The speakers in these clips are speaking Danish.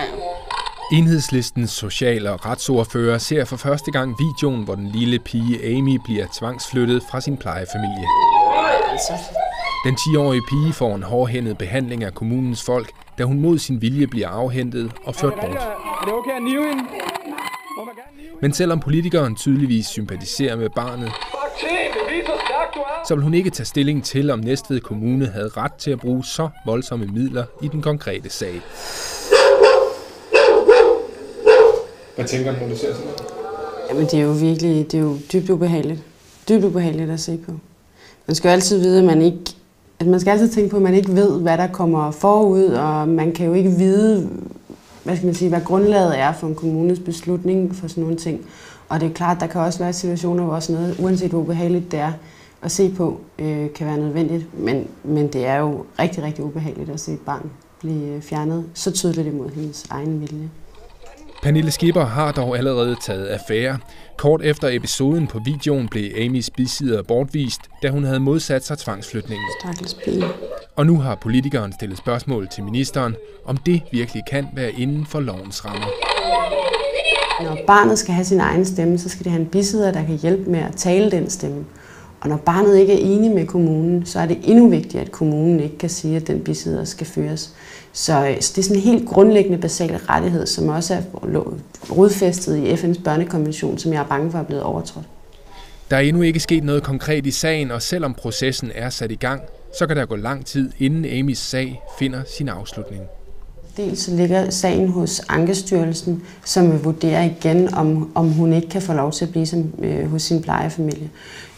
Nej. Enhedslistens social- og retsordfører ser for første gang videoen, hvor den lille pige Amy bliver tvangsflyttet fra sin plejefamilie. Altså, Den 10-årige pige får en hårdhændet behandling af kommunens folk, da hun mod sin vilje bliver afhentet og ført bort. Er det okay at nive hende? Må man gerne nive Men selvom politikeren tydeligvis sympatiserer med barnet, så vil hun ikke tage stilling til, om Næstved Kommune havde ret til at bruge så voldsomme midler i den konkrete sag. Hvad tænker du, når du ser sådan noget? Jamen, det er jo virkelig, det er jo dybt ubehageligt. Dybt ubehageligt at se på. Man skal jo altid vide, at man ikke, at man skal altid tænke på, at man ikke ved, hvad der kommer forud, og man kan jo ikke vide, hvad skal man sige, hvad grundlaget er for en kommunes beslutning for sådan nogle ting. Og det er klart, der kan også være situationer, hvor sådan noget, uanset hvor ubehageligt det er at se på, øh, kan være nødvendigt. Men, men det er jo rigtig, rigtig ubehageligt at se et barn blive øh, fjernet så tydeligt imod hendes egen vilje. Pernille Skipper har dog allerede taget affære. Kort efter episoden på videoen blev Amys bisidder bortvist, da hun havde modsat sig tvangsflytningen. Og nu har politikeren stillet spørgsmål til ministeren, om det virkelig kan være inden for lovens rammer. Når barnet skal have sin egen stemme, så skal det have en bisidder, der kan hjælpe med at tale den stemme. Og når barnet ikke er enig med kommunen, så er det endnu vigtigere, at kommunen ikke kan sige, at den bisidder skal føres. Så, øh, så det er sådan en helt grundlæggende basal rettighed, som også er rodfæstet i FN's børnekonvention, som jeg er bange for er blevet overtrådt. Der er endnu ikke sket noget konkret i sagen, og selvom processen er sat i gang, så kan der gå lang tid, inden Amys sag finder sin afslutning. Dels ligger sagen hos Ankestyrelsen, som vil vurdere igen, om, om hun ikke kan få lov til at blive som, øh, hos sin plejefamilie.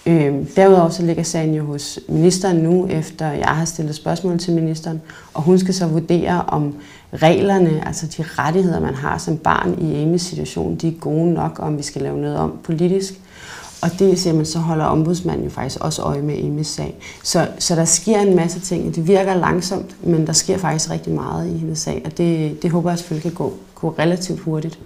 Øh, derudover så ligger sagen jo hos ministeren nu, efter jeg har stillet spørgsmål til ministeren, og hun skal så vurdere, om reglerne, altså de rettigheder, man har som barn i Amys situation, de er gode nok, og om vi skal lave noget om politisk. Og det siger man, så holder ombudsmanden jo faktisk også øje med Amys sag. Så, så der sker en masse ting. Det virker langsomt, men der sker faktisk rigtig meget i hendes sag, og det, det håber jeg selvfølgelig kan gå, gå relativt hurtigt.